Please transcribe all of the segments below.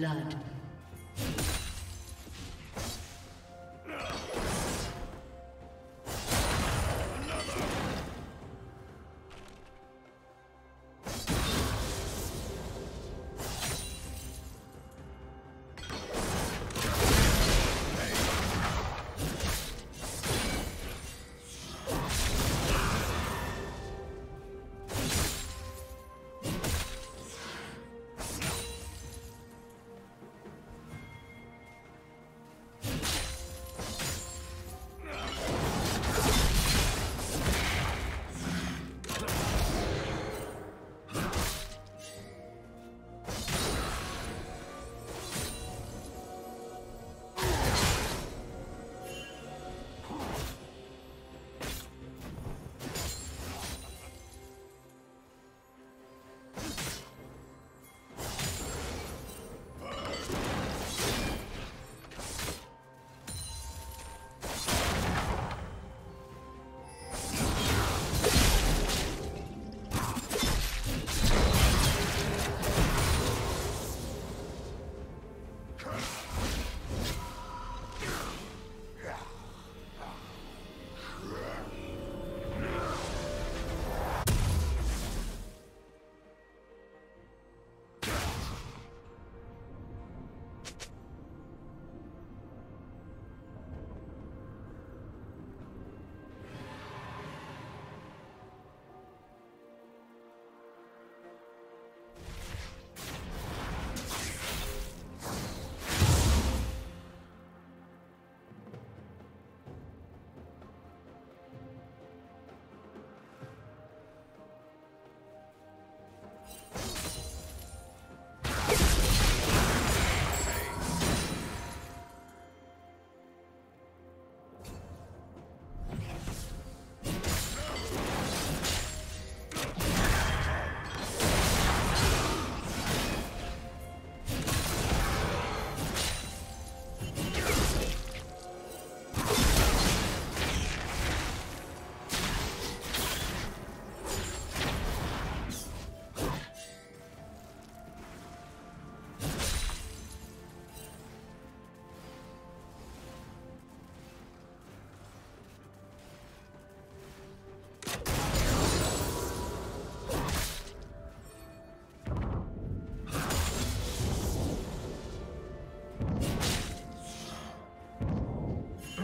Blood.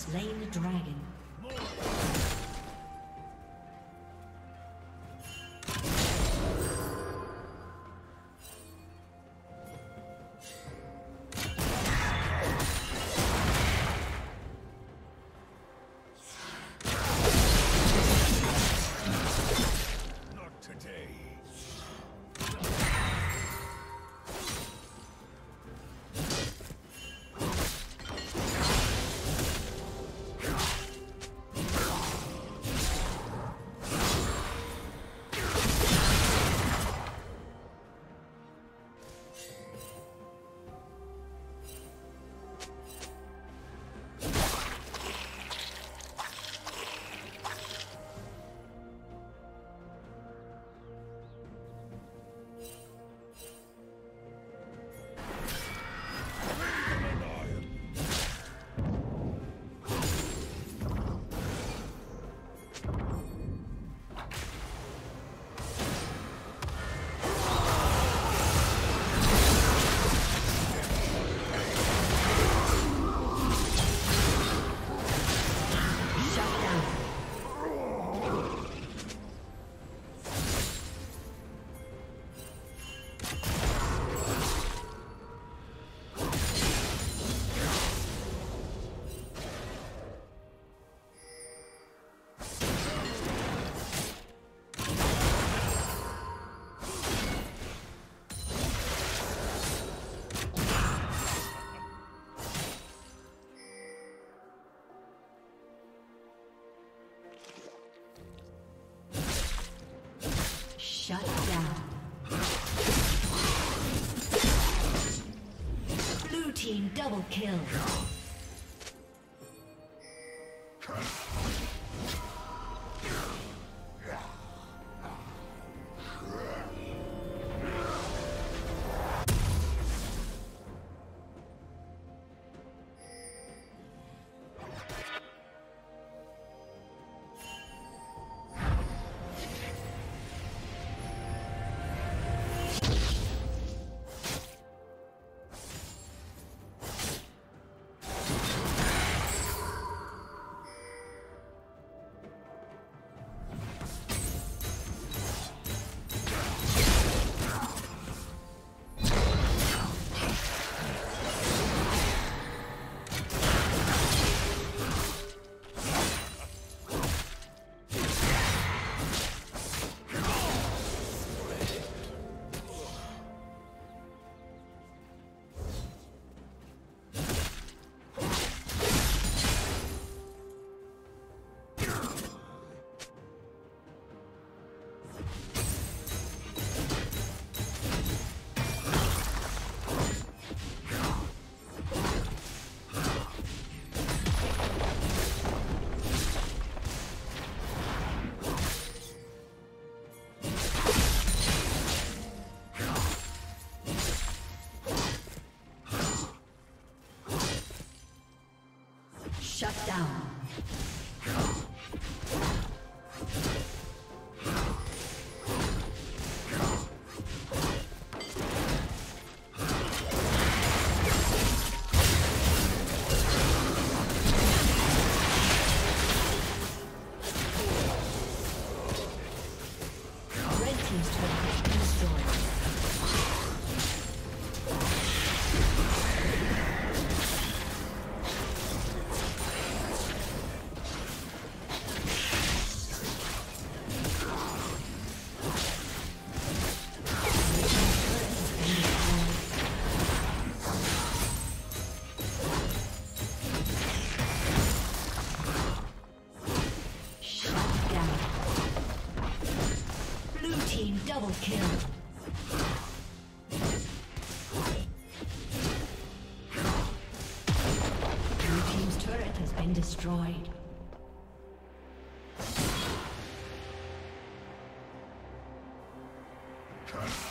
slain the dragon. Double kill. Down. Time.